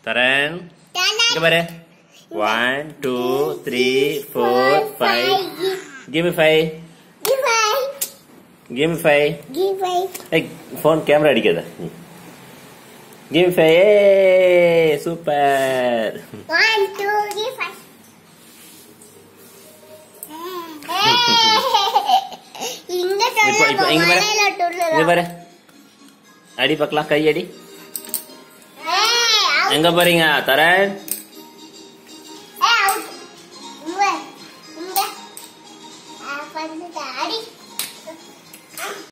Taran. Coba deh. One, two, three, four, five. Give me five. Give five. Give me five. Give five. Hey, phone camera kita. Give me five. super. One, two, three, five. ini baru, அடி பக்கலாம் கை அடி எங்க போறீங்க தரேன் அடி